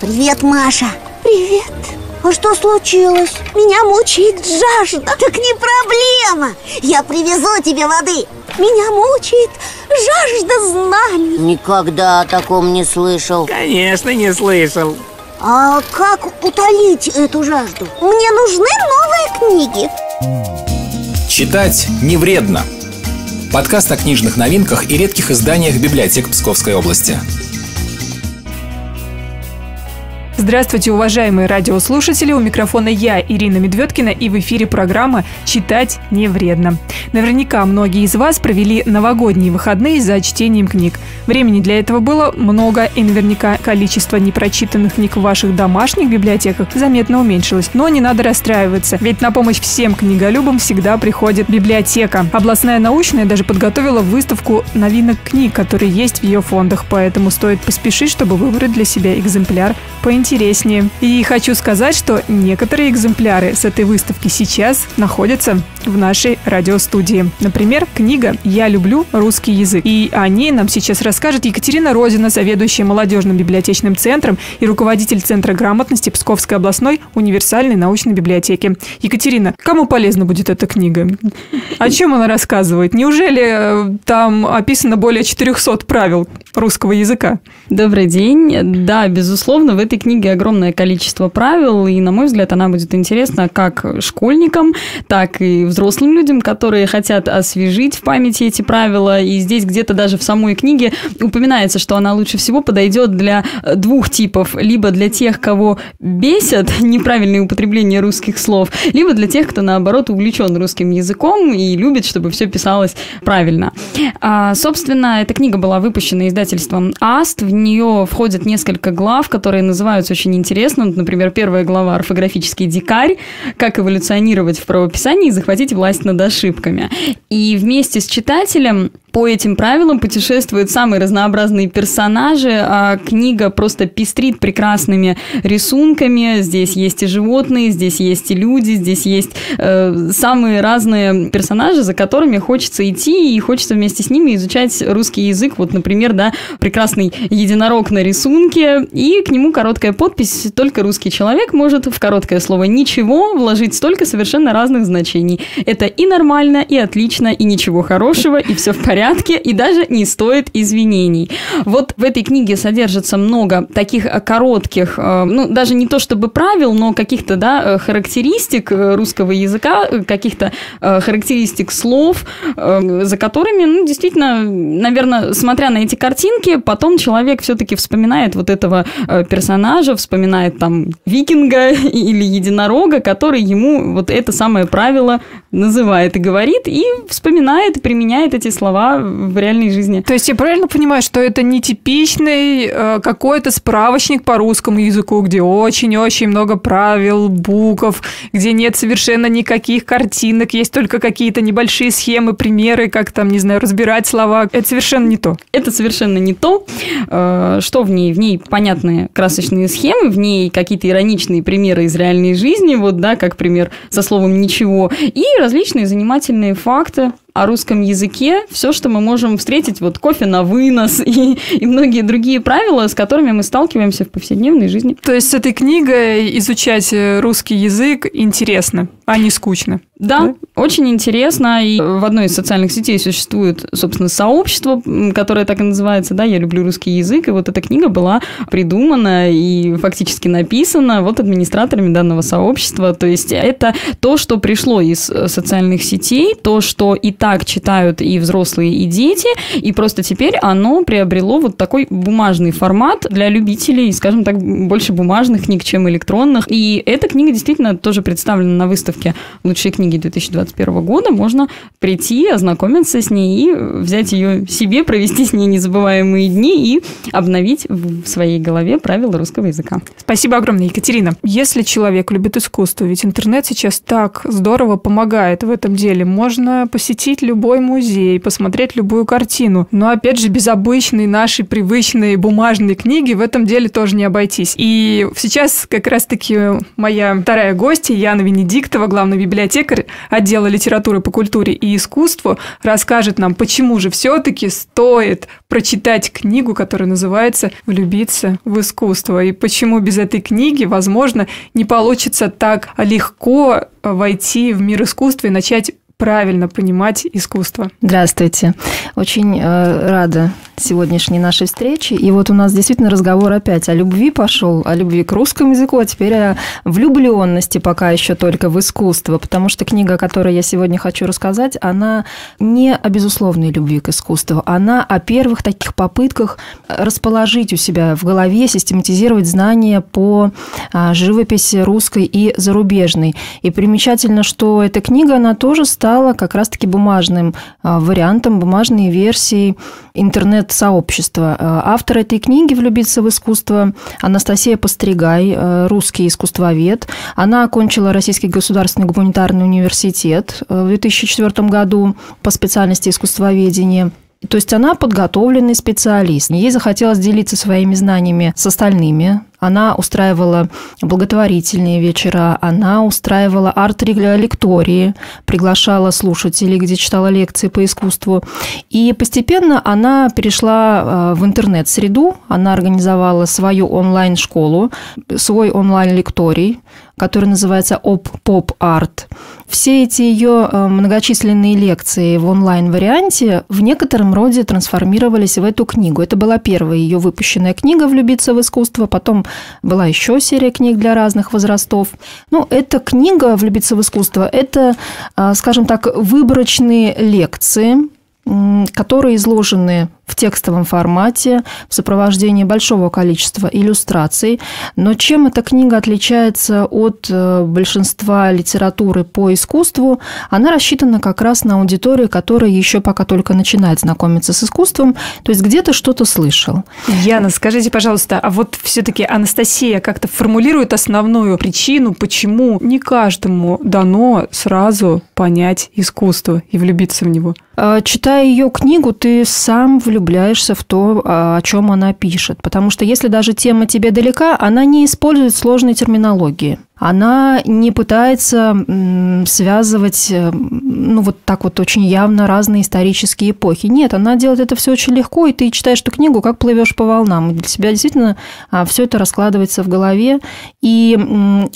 Привет, Маша. Привет. А что случилось? Меня мучает жажда. Так не проблема. Я привезу тебе воды. Меня мучает жажда знаний. Никогда о таком не слышал. Конечно, не слышал. А как утолить эту жажду? Мне нужны новые книги. Читать не вредно. Подкаст о книжных новинках и редких изданиях библиотек Псковской области. Здравствуйте, уважаемые радиослушатели! У микрофона я, Ирина Медведкина, и в эфире программа «Читать не вредно». Наверняка многие из вас провели новогодние выходные за чтением книг. Времени для этого было много, и наверняка количество непрочитанных книг в ваших домашних библиотеках заметно уменьшилось. Но не надо расстраиваться, ведь на помощь всем книголюбам всегда приходит библиотека. Областная научная даже подготовила выставку новинок книг, которые есть в ее фондах, поэтому стоит поспешить, чтобы выбрать для себя экземпляр поинтереснее интереснее. И хочу сказать, что некоторые экземпляры с этой выставки сейчас находятся в нашей радиостудии. Например, книга «Я люблю русский язык». И о ней нам сейчас расскажет Екатерина Розина, заведующая молодежным библиотечным центром и руководитель Центра грамотности Псковской областной универсальной научной библиотеки. Екатерина, кому полезна будет эта книга? О чем она рассказывает? Неужели э, там описано более 400 правил русского языка? Добрый день. Да, безусловно, в этой книге книге огромное количество правил, и, на мой взгляд, она будет интересна как школьникам, так и взрослым людям, которые хотят освежить в памяти эти правила. И здесь где-то даже в самой книге упоминается, что она лучше всего подойдет для двух типов. Либо для тех, кого бесят неправильное употребление русских слов, либо для тех, кто, наоборот, увлечен русским языком и любит, чтобы все писалось правильно. А, собственно, эта книга была выпущена издательством АСТ. В нее входят несколько глав, которые называются очень интересно. Например, первая глава «Орфографический дикарь. Как эволюционировать в правописании и захватить власть над ошибками». И вместе с читателем по этим правилам путешествуют самые разнообразные персонажи, а книга просто пестрит прекрасными рисунками. Здесь есть и животные, здесь есть и люди, здесь есть э, самые разные персонажи, за которыми хочется идти, и хочется вместе с ними изучать русский язык. Вот, например, да, прекрасный единорог на рисунке, и к нему короткая подпись «Только русский человек может в короткое слово «ничего» вложить столько совершенно разных значений». Это и нормально, и отлично, и ничего хорошего, и все в порядке порядке и даже не стоит извинений. Вот в этой книге содержится много таких э, коротких, э, ну, даже не то чтобы правил, но каких-то, да, э, характеристик русского языка, каких-то характеристик слов, за которыми, ну, действительно, наверное, смотря на эти картинки, потом человек все-таки вспоминает вот этого персонажа, вспоминает там викинга или единорога, который ему вот это самое правило называет и говорит, и вспоминает, применяет эти слова в реальной жизни. То есть я правильно понимаю, что это не типичный э, какой-то справочник по русскому языку, где очень-очень много правил, букв, где нет совершенно никаких картинок, есть только какие-то небольшие схемы, примеры, как там, не знаю, разбирать слова. Это совершенно не то. Это совершенно не то. Э, что в ней? В ней понятные красочные схемы, в ней какие-то ироничные примеры из реальной жизни, вот, да, как пример со словом «ничего», и различные занимательные факты, о русском языке все, что мы можем встретить, вот кофе на вынос и, и многие другие правила, с которыми мы сталкиваемся в повседневной жизни. То есть с этой книгой изучать русский язык интересно, а не скучно. Да, да, очень интересно. И в одной из социальных сетей существует, собственно, сообщество, которое так и называется, да, «Я люблю русский язык». И вот эта книга была придумана и фактически написана вот администраторами данного сообщества. То есть это то, что пришло из социальных сетей, то, что и так читают и взрослые, и дети, и просто теперь оно приобрело вот такой бумажный формат для любителей, скажем так, больше бумажных книг, чем электронных. И эта книга действительно тоже представлена на выставке «Лучшие книги 2021 года». Можно прийти, ознакомиться с ней и взять ее себе, провести с ней незабываемые дни и обновить в своей голове правила русского языка. Спасибо огромное, Екатерина. Если человек любит искусство, ведь интернет сейчас так здорово помогает в этом деле, можно посетить любой музей, посмотреть любую картину. Но опять же, без обычной нашей привычной бумажной книги в этом деле тоже не обойтись. И сейчас как раз-таки моя вторая гостья, Яна Венедиктова, главный библиотекарь секретарь отдела литературы по культуре и искусству, расскажет нам, почему же все-таки стоит прочитать книгу, которая называется «Влюбиться в искусство», и почему без этой книги, возможно, не получится так легко войти в мир искусства и начать правильно понимать искусство. Здравствуйте. Очень э, рада сегодняшней нашей встречи. И вот у нас действительно разговор опять о любви пошел, о любви к русскому языку, а теперь о влюбленности пока еще только в искусство, потому что книга, о которой я сегодня хочу рассказать, она не о безусловной любви к искусству, она о первых таких попытках расположить у себя в голове, систематизировать знания по а, живописи русской и зарубежной. И примечательно, что эта книга, она тоже стала как раз-таки бумажным а, вариантом, бумажной версией интернет-сообщества. А, автор этой книги «Влюбиться в искусство» Анастасия Постригай, а, русский искусствовед. Она окончила Российский государственный гуманитарный университет в 2004 году по специальности искусствоведения. То есть она подготовленный специалист. Ей захотелось делиться своими знаниями с остальными она устраивала благотворительные вечера, она устраивала арт-лектории, приглашала слушателей, где читала лекции по искусству. И постепенно она перешла э, в интернет-среду, она организовала свою онлайн-школу, свой онлайн-лекторий, который называется ОП Поп Арт. Все эти ее э, многочисленные лекции в онлайн-варианте в некотором роде трансформировались в эту книгу. Это была первая ее выпущенная книга «Влюбиться в искусство», потом была еще серия книг для разных возрастов. Ну, эта книга «Влюбиться в искусство» – это, а, скажем так, выборочные лекции, которые изложены в текстовом формате, в сопровождении большого количества иллюстраций. Но чем эта книга отличается от э, большинства литературы по искусству? Она рассчитана как раз на аудиторию, которая еще пока только начинает знакомиться с искусством, то есть где-то что-то слышал. Яна, скажите, пожалуйста, а вот все-таки Анастасия как-то формулирует основную причину, почему не каждому дано сразу понять искусство и влюбиться в него? Э, читая ее книгу, ты сам влюбляешься влюбляешься в то, а, о чем она пишет. Потому что если даже тема тебе далека, она не использует сложной терминологии она не пытается связывать, э, ну, вот так вот очень явно разные исторические эпохи. Нет, она делает это все очень легко, и ты читаешь эту книгу, как плывешь по волнам. И для себя действительно а, все это раскладывается в голове. И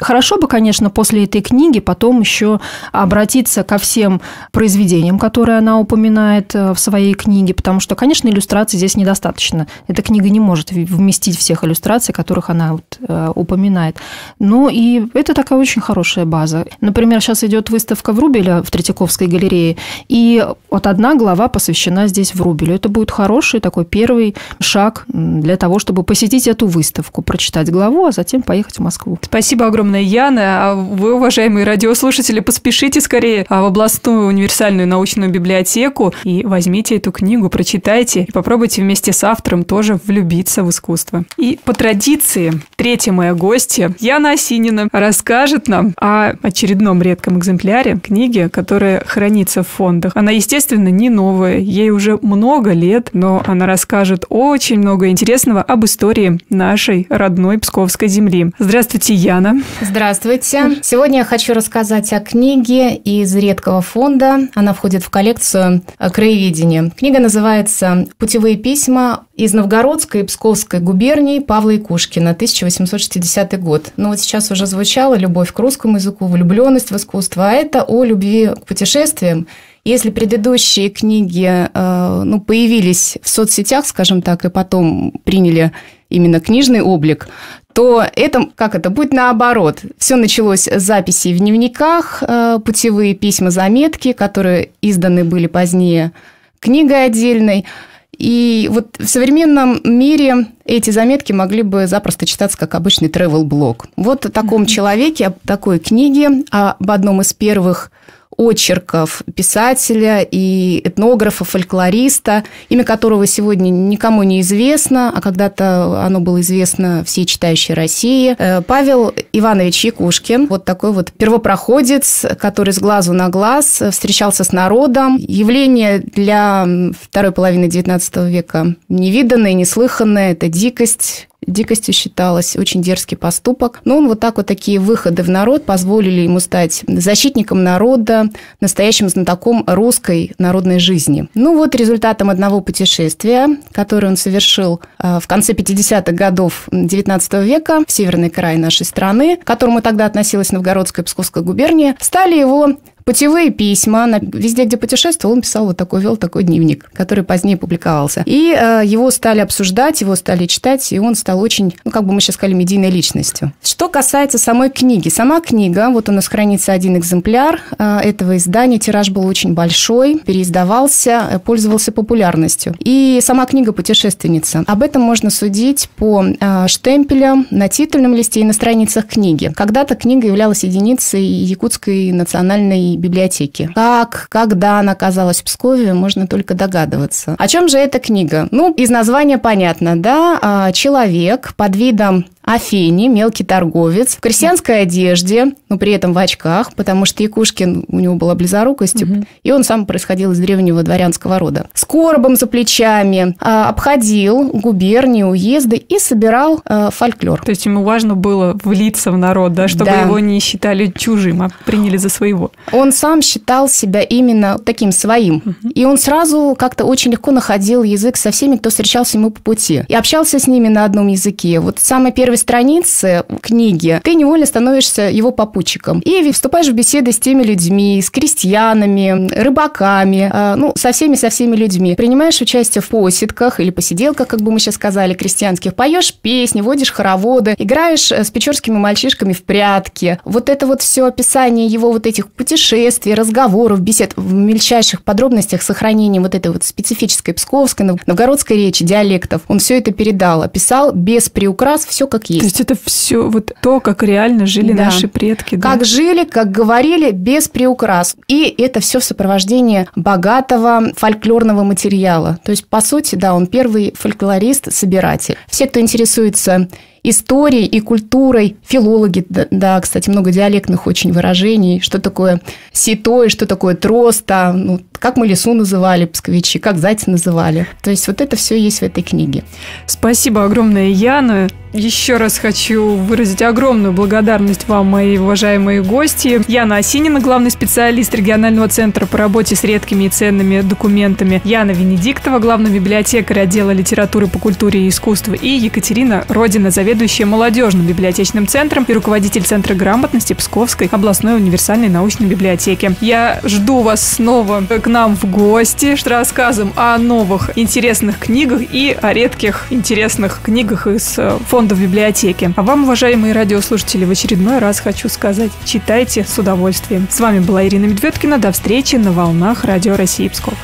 хорошо бы, конечно, после этой книги потом еще обратиться ко всем произведениям, которые она упоминает э, в своей книге, потому что, конечно, иллюстраций здесь недостаточно. Эта книга не может вместить всех иллюстраций, которых она вот э, упоминает. Но и это такая очень хорошая база. Например, сейчас идет выставка Врубеля в Третьяковской галерее, и вот одна глава посвящена здесь Врубелю. Это будет хороший такой первый шаг для того, чтобы посетить эту выставку, прочитать главу, а затем поехать в Москву. Спасибо огромное, Яна. А вы, уважаемые радиослушатели, поспешите скорее в областную универсальную научную библиотеку и возьмите эту книгу, прочитайте и попробуйте вместе с автором тоже влюбиться в искусство. И по традиции, третья моя гостья, Яна Осинина, расскажет нам о очередном редком экземпляре книги, которая хранится в фондах. Она, естественно, не новая, ей уже много лет, но она расскажет очень много интересного об истории нашей родной Псковской земли. Здравствуйте, Яна. Здравствуйте. Сегодня я хочу рассказать о книге из редкого фонда. Она входит в коллекцию краеведения. Книга называется «Путевые письма из Новгородской и Псковской губернии Павла Якушкина, 1860 год». Ну вот сейчас уже звучало, любовь к русскому языку, влюбленность в искусство, а это о любви к путешествиям. Если предыдущие книги э, ну, появились в соцсетях, скажем так, и потом приняли именно книжный облик, то это, как это, будет наоборот. Все началось с записей в дневниках, э, путевые письма, заметки, которые изданы были позднее книгой отдельной – и вот в современном мире эти заметки могли бы запросто читаться как обычный travel блог Вот о таком человеке, о такой книге, об одном из первых очерков писателя и этнографа, фольклориста, имя которого сегодня никому не известно, а когда-то оно было известно всей читающей России. Э, Павел Иванович Якушкин, вот такой вот первопроходец, который с глазу на глаз встречался с народом. Явление для второй половины XIX века невиданное, неслыханное, это дикость, дикостью считалось, очень дерзкий поступок. Но он вот так вот такие выходы в народ позволили ему стать защитником народа, настоящим знатоком русской народной жизни. Ну вот результатом одного путешествия, которое он совершил э, в конце 50-х годов 19 века в северный край нашей страны, к которому тогда относилась Новгородская и Псковская губерния, стали его Путевые письма, на, везде, где путешествовал, он писал вот такой, вел такой дневник, который позднее публиковался. И э, его стали обсуждать, его стали читать, и он стал очень, ну, как бы мы сейчас сказали, медийной личностью. Что касается самой книги. Сама книга, вот у нас хранится один экземпляр э, этого издания, тираж был очень большой, переиздавался, э, пользовался популярностью. И сама книга «Путешественница». Об этом можно судить по э, штемпелям на титульном листе и на страницах книги. Когда-то книга являлась единицей Якутской национальной библиотеки. Как, когда она оказалась в Пскове, можно только догадываться. О чем же эта книга? Ну, из названия понятно, да? А, человек под видом Афини, мелкий торговец, в крестьянской одежде, но при этом в очках, потому что Якушкин, у него была близорукость, угу. и он сам происходил из древнего дворянского рода. С коробом за плечами, а, обходил губернии, уезды и собирал а, фольклор. То есть ему важно было влиться в народ, да, чтобы да. его не считали чужим, а приняли за своего. Он сам считал себя именно таким своим. Угу. И он сразу как-то очень легко находил язык со всеми, кто встречался ему по пути. И общался с ними на одном языке. Вот самый первый первой странице книги ты невольно становишься его попутчиком. И вступаешь в беседы с теми людьми, с крестьянами, рыбаками, а, ну, со всеми-со всеми людьми. Принимаешь участие в посидках или посиделках, как бы мы сейчас сказали, крестьянских. Поешь песни, водишь хороводы, играешь э, с печорскими мальчишками в прятки. Вот это вот все описание его вот этих путешествий, разговоров, бесед в мельчайших подробностях сохранения вот этой вот специфической псковской, новгородской речи, диалектов. Он все это передал, описал без приукрас, все как есть. То есть это все вот то, как реально жили да. наши предки. Да? Как жили, как говорили, без приукрас. И это все в сопровождении богатого фольклорного материала. То есть, по сути, да, он первый фольклорист-собиратель. Все, кто интересуется историей и культурой, филологи, да, да, кстати, много диалектных очень выражений, что такое сито что такое троста, ну, как мы лесу называли псковичи, как зайца называли. То есть вот это все есть в этой книге. Спасибо огромное, Яна. Еще раз хочу выразить огромную благодарность вам, мои уважаемые гости. Яна Осинина, главный специалист регионального центра по работе с редкими и ценными документами. Яна Венедиктова, главный библиотекарь отдела литературы по культуре и искусству. И Екатерина Родина, заведующая молодежным библиотечным центром и руководитель Центра грамотности Псковской областной универсальной научной библиотеки. Я жду вас снова к нам в гости с рассказом о новых интересных книгах и о редких интересных книгах из э, фондов библиотеки. А вам, уважаемые радиослушатели, в очередной раз хочу сказать, читайте с удовольствием. С вами была Ирина Медведкина. До встречи на волнах Радио России Псков.